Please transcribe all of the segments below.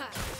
Ha!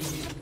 spree.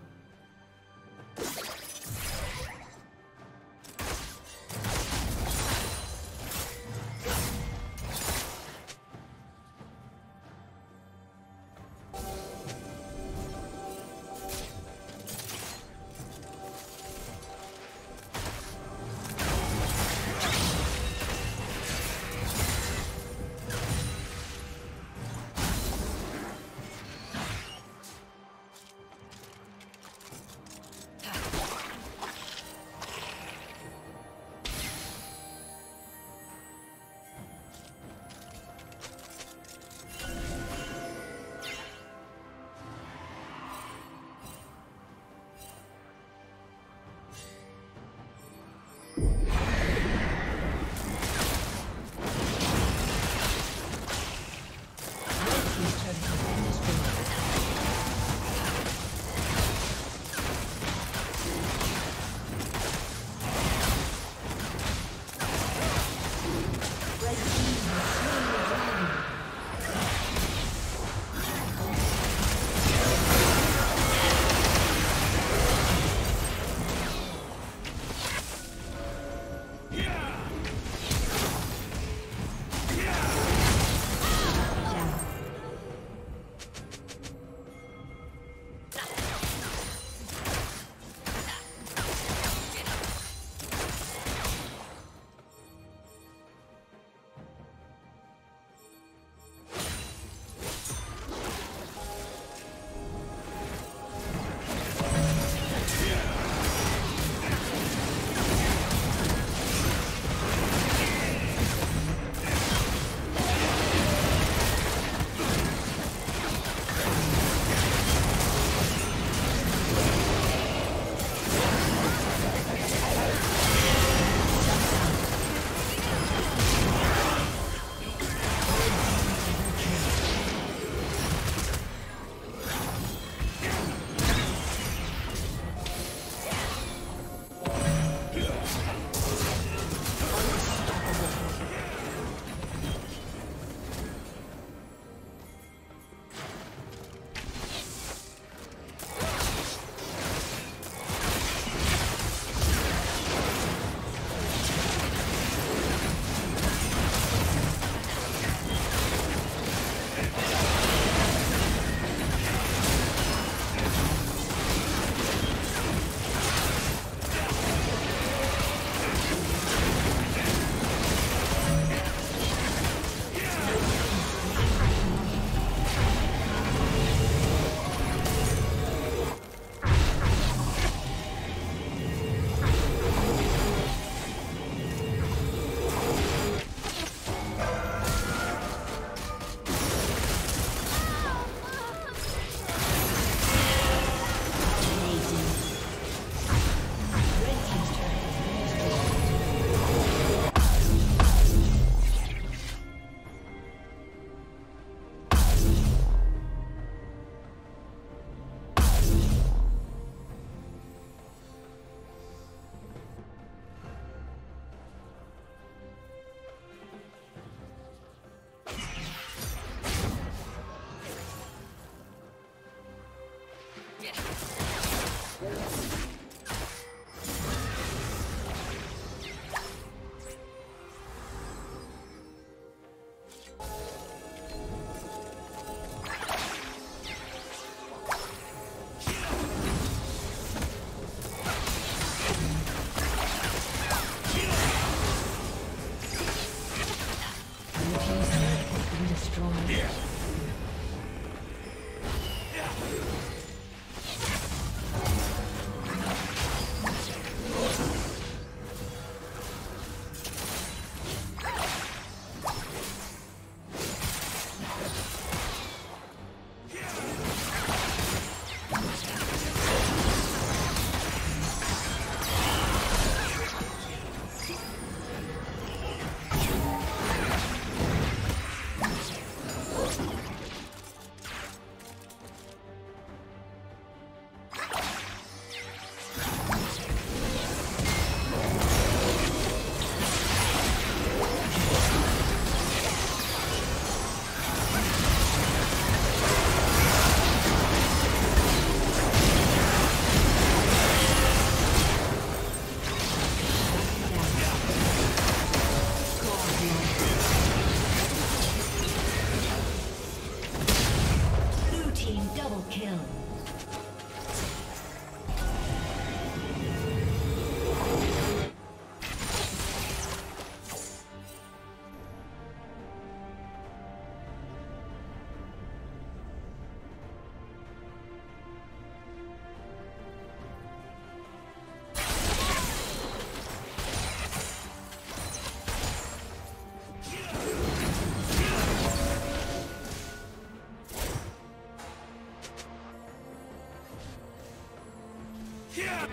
Yeah!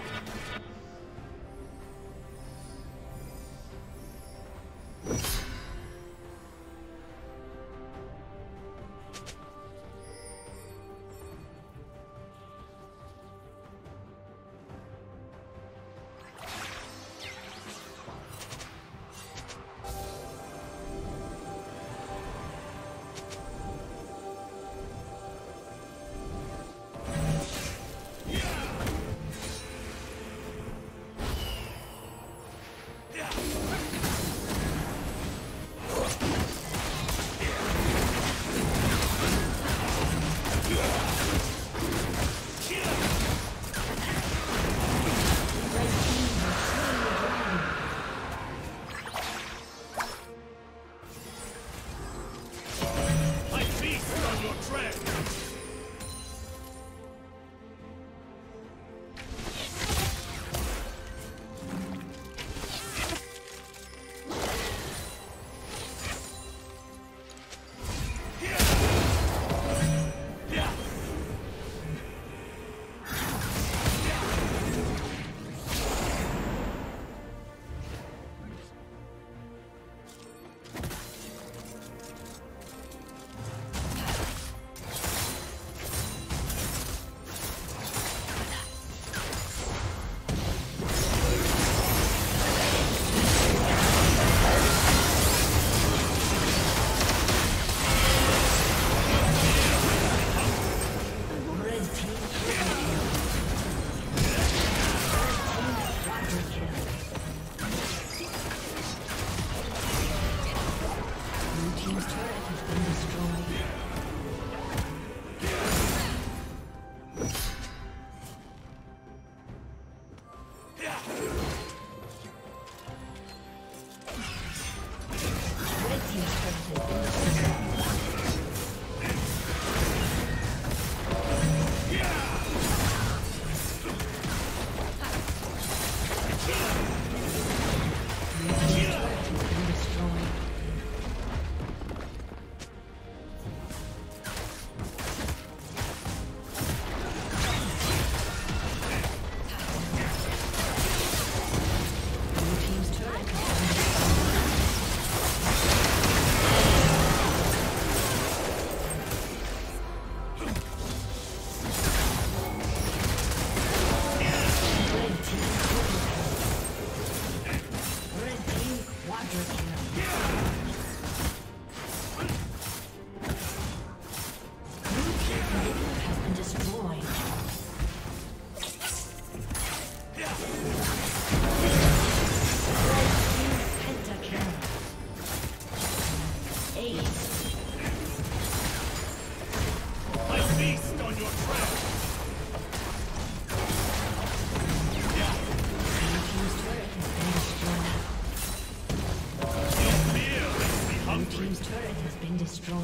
Destroyed.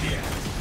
Team's